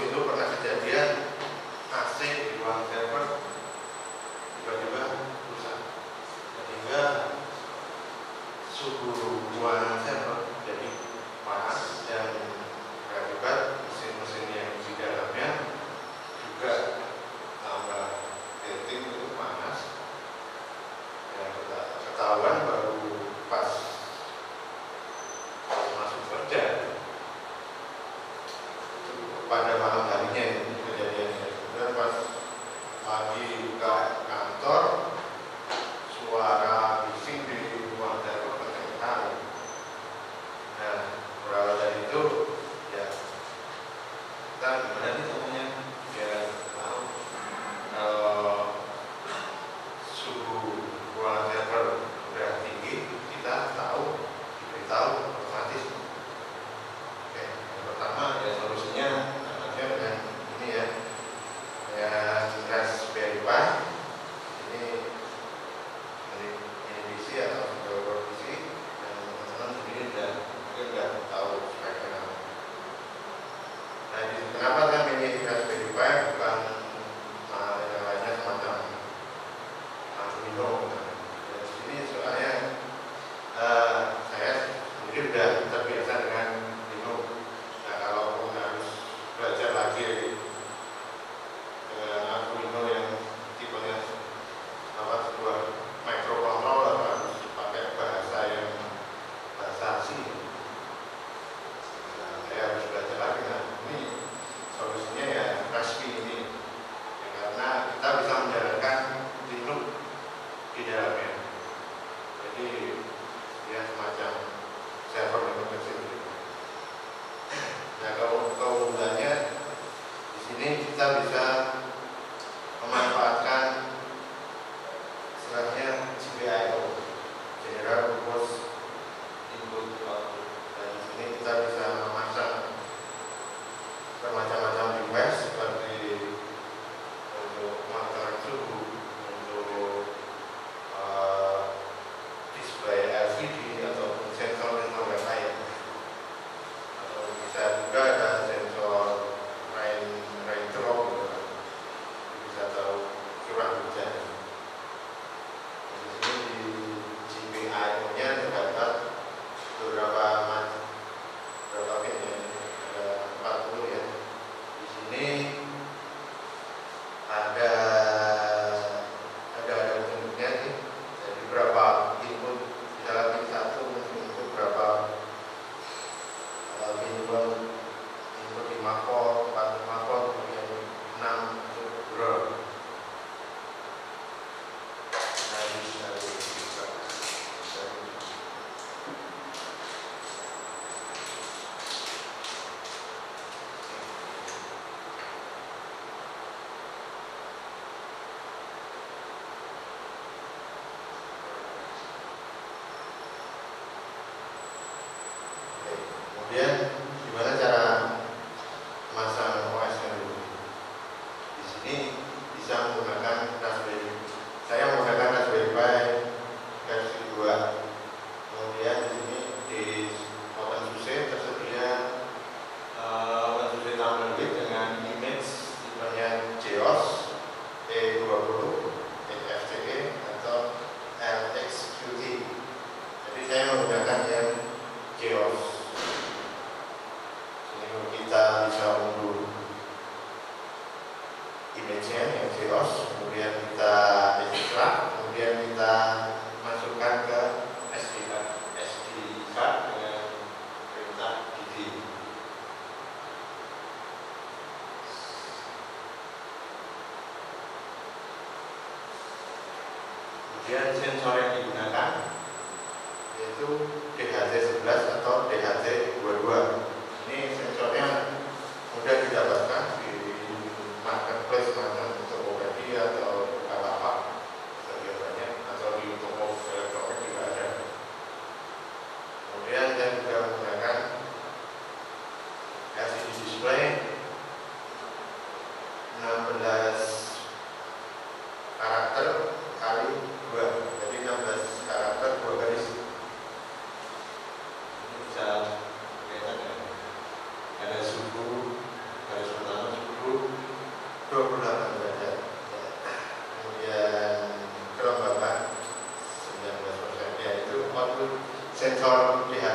good look around sensor to have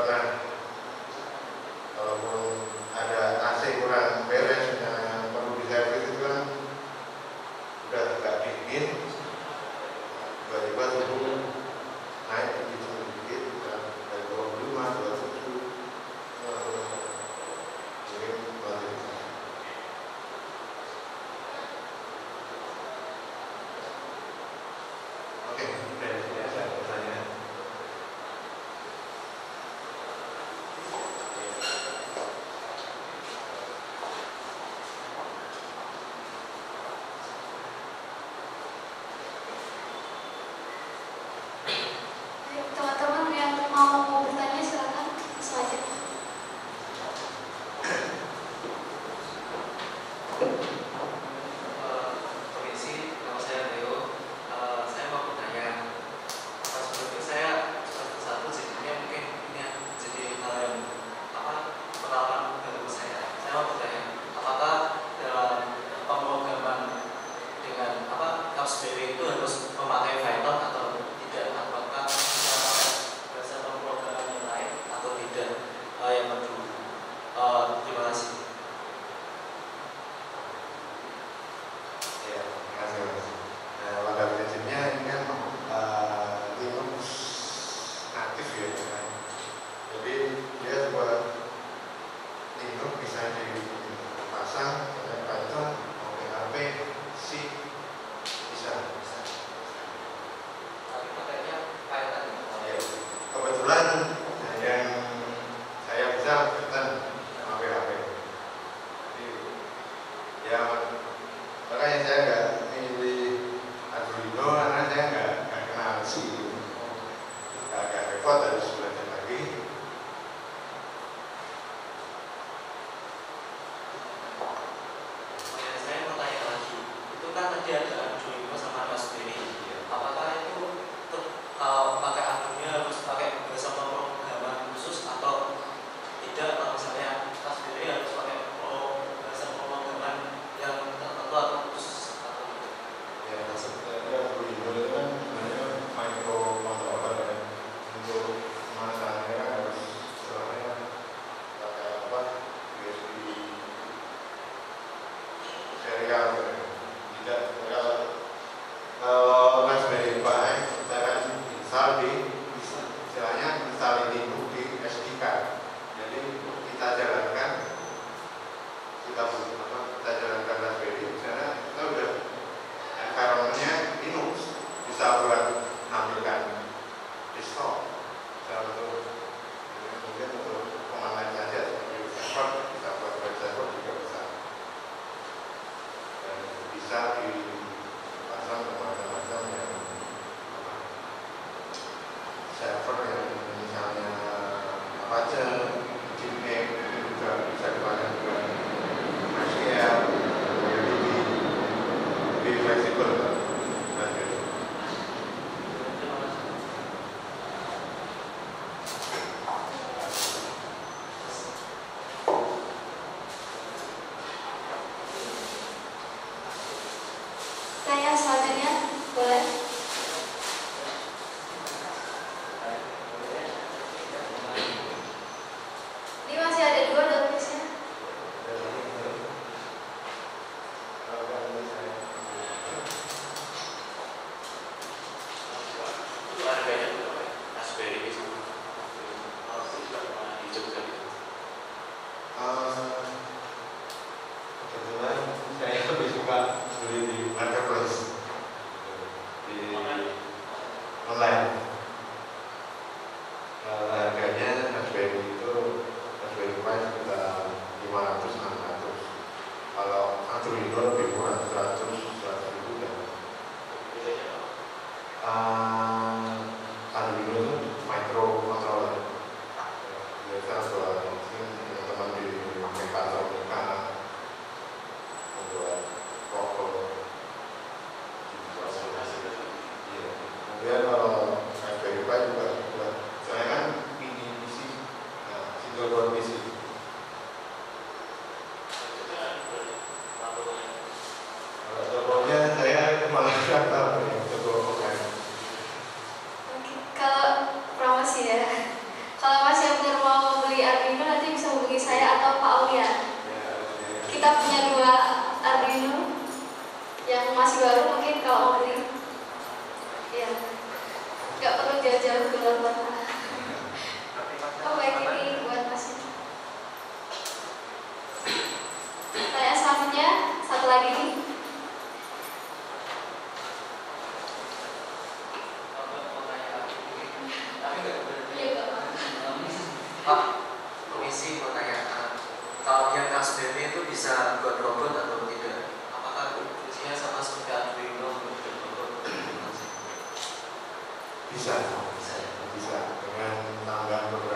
Amen. Mau bertanya silakan. Langsung Uh, kita punya dua Arduino yang masih baru mungkin kalau bisa bisa dengan tambah